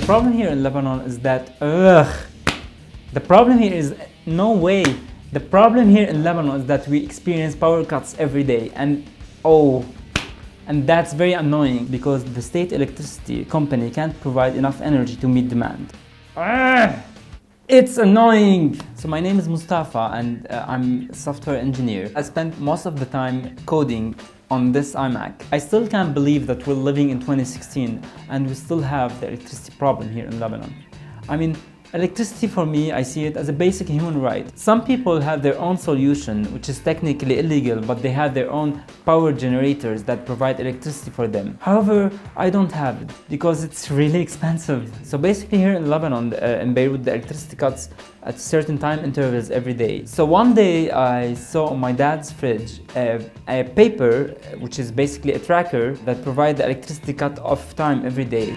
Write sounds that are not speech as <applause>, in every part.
problem here in Lebanon is that, ugh, the problem here is no way. The problem here in Lebanon is that we experience power cuts every day and oh, and that's very annoying because the state electricity company can't provide enough energy to meet demand. Ugh, it's annoying. So my name is Mustafa and uh, I'm a software engineer. I spent most of the time coding on this iMac. I still can't believe that we're living in 2016 and we still have the electricity problem here in Lebanon. I mean, Electricity for me, I see it as a basic human right. Some people have their own solution, which is technically illegal, but they have their own power generators that provide electricity for them. However, I don't have it because it's <laughs> really expensive. So basically here in Lebanon, uh, in Beirut, the electricity cuts at certain time intervals every day. So one day I saw on my dad's fridge uh, a paper, which is basically a tracker that provides the electricity cut off time every day.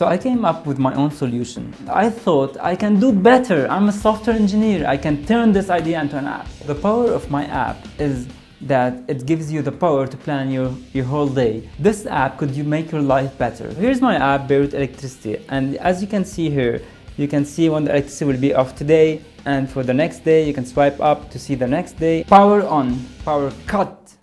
So I came up with my own solution. I thought I can do better. I'm a software engineer. I can turn this idea into an app. The power of my app is that it gives you the power to plan your, your whole day. This app could you make your life better. Here's my app, Beirut Electricity. And as you can see here, you can see when the electricity will be off today. And for the next day, you can swipe up to see the next day. Power on, power cut.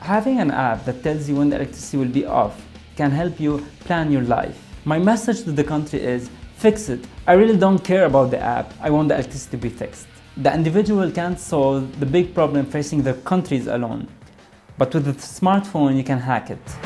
Having an app that tells you when the electricity will be off can help you plan your life. My message to the country is fix it. I really don't care about the app. I want the electricity to be fixed. The individual can't solve the big problem facing the countries alone. But with the smartphone, you can hack it.